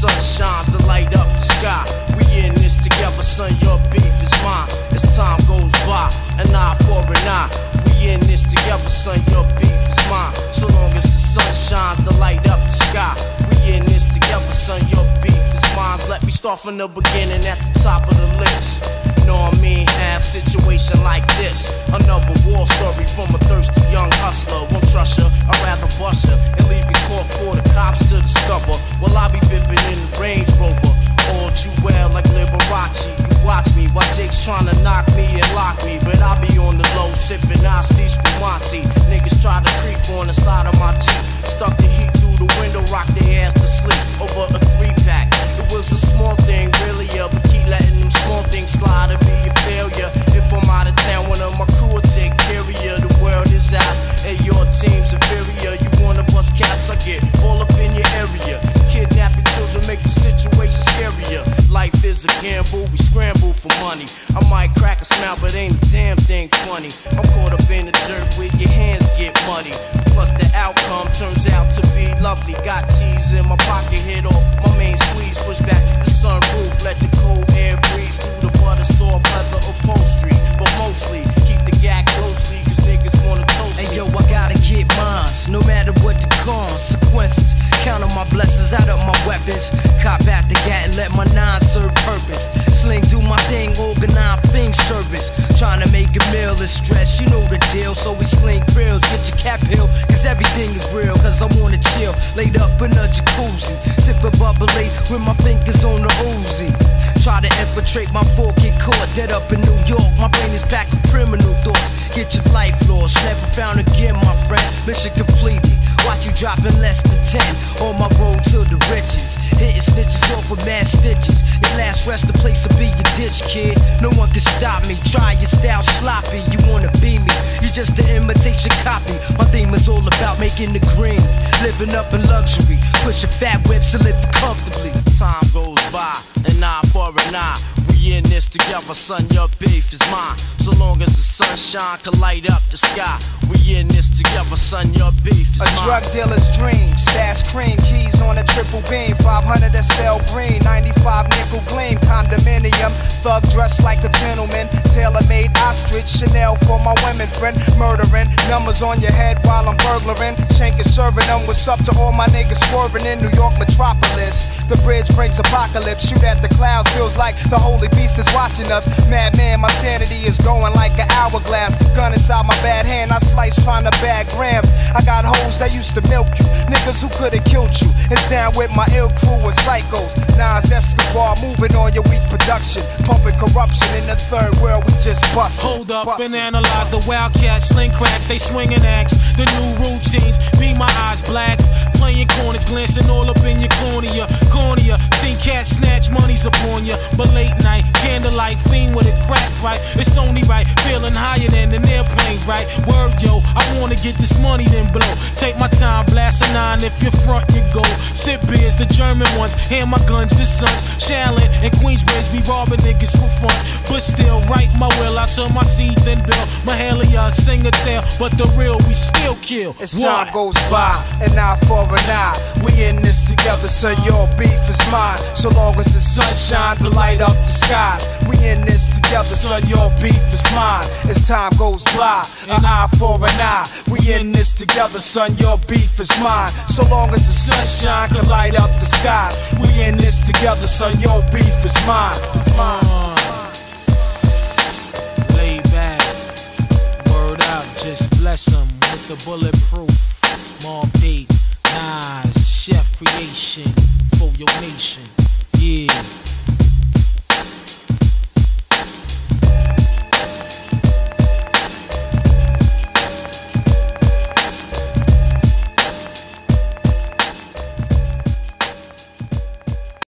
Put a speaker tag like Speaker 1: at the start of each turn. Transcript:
Speaker 1: sun shines to light up the sky. We in this together, son, your beef is mine. As time goes by, an eye for an eye. We in this together, son, your beef is mine. So long as the sun shines to light up the sky. We in this together, son, your beef is mine. Let me start from the beginning at the top of the scramble for money. I might crack a smile, but ain't a damn thing funny. I'm caught up in the dirt where your hands get muddy. Plus the outcome turns out to be lovely. Got cheese in my pocket, hit off my main squeeze, push back the sunroof, let the cold air breeze through the butter soft leather upholstery. But mostly keep the gag closely, cause niggas wanna toast
Speaker 2: Hey
Speaker 1: me.
Speaker 2: yo, I gotta get mines, no matter what the consequences. Count on my blessings, out of my weapons. Cop out the gat and let my nine serve purpose. My thing, organize thing service. Trying to make a meal is stress, you know the deal. So we sling pills, get your cap hill, cause everything is real. Cause I wanna chill, laid up in a jacuzzi. Sip a bubbly with my fingers on the Uzi. Try to infiltrate my fork, get caught dead up in New York. My brain is back with criminal thoughts. Get your life lost, never found again, my friend. Mission completed. You dropping less than 10 on my road to the riches. Hitting snitches off with mad stitches. Your last rest place to be your ditch, kid. No one can stop me. Try your style sloppy. You wanna be me? You're just an imitation copy. My theme is all about making the green. Living up in luxury. Pushing fat whips and living comfortably.
Speaker 1: Time goes by, an eye for an eye. We in this together, son, your beef is mine. So long as the sunshine can light up the sky. We in this together, son, your beef is
Speaker 3: A
Speaker 1: mine.
Speaker 3: drug dealer's dream. Stash cream, keys on a triple beam. 500 SL green, 95 nickel gleam. Condominium, thug dressed like a gentleman. Tailor made ostrich, Chanel for my women friend. Murdering, numbers on your head while I'm burglaring. Shanking, serving them. What's up to all my niggas swerving in New York metropolis? The bridge brings apocalypse. Shoot at the clouds, feels like the holy beast is watching us. Madman, my sanity is going like an hourglass. Slice trying to bag grams. I got hoes that used to milk you, niggas who could've killed you. It's down with my ill crew of psychos. Nas Escobar moving on your weak production, pumping corruption in the third world. We just bust.
Speaker 4: Hold up and analyze the wildcats, sling cracks, they swinging axe. The new routines, be my eyes blacks. Playing corners, glancing all up in your cornea. Cornea, seen cats snatch monies upon ya. But late night, candlelight, right. It's only right, feeling higher than an airplane, right? Word yo, I wanna get this money then blow. Take my time, blast a nine if you're front, you go. Sip beers, the German ones, hand my guns, the sons. Shaolin and Queensbridge, we robbing niggas for fun. But still, write my will, I turn my seeds then build. Mahalia, sing a tale, but the real we still kill.
Speaker 3: As time goes by, an eye for an eye. We in this together, so your beef is mine. So long as the sunshine to light up the skies. We in this together, so Slut, your beef is mine as time goes by. An eye for an eye. We in this together, son. Your beef is mine. So long as the sunshine can light up the skies. We in this together, son. Your beef is mine. It's mine.
Speaker 4: Lay back. Word out. Just bless them with the bulletproof. More Date. Nas. Chef Creation. For your nation.